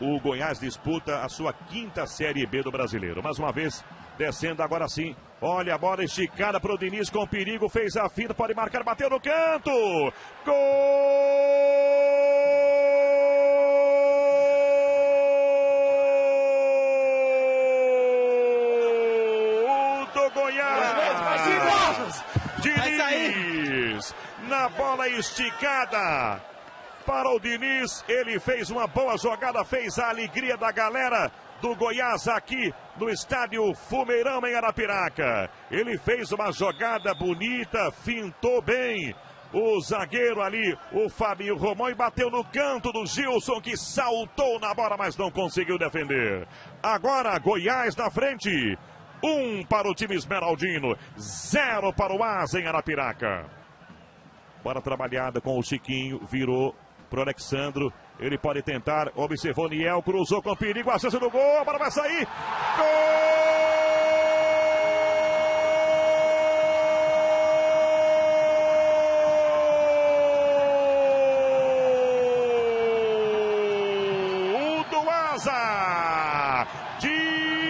o Goiás disputa a sua quinta Série B do Brasileiro. Mais uma vez, descendo agora sim. Olha a bola esticada para o Diniz com perigo, fez a fita, pode marcar, bateu no canto. Gol do Goiás. Diniz na bola esticada para o Diniz. Ele fez uma boa jogada, fez a alegria da galera do Goiás aqui no estádio Fumeirão em Arapiraca. Ele fez uma jogada bonita, fintou bem. O zagueiro ali, o Fabinho Romão, e bateu no canto do Gilson, que saltou na bola, mas não conseguiu defender. Agora, Goiás na frente. Um para o time esmeraldino, zero para o Asa em Arapiraca. Bola trabalhada com o Chiquinho, virou pro Alexandro. Ele pode tentar, observou Niel, cruzou com perigo, a chance do gol, a bola vai sair. Gol Asa! Didira!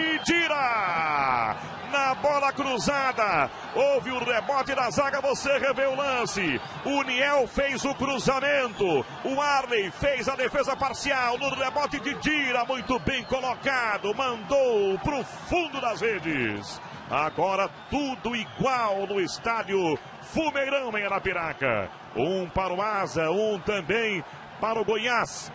Bola cruzada, houve o rebote da zaga, você revê o lance. O Niel fez o cruzamento, o Arley fez a defesa parcial no rebote de Dira, muito bem colocado, mandou para o fundo das redes. Agora tudo igual no estádio Fumeirão em Arapiraca. Um para o Asa, um também para o Goiás.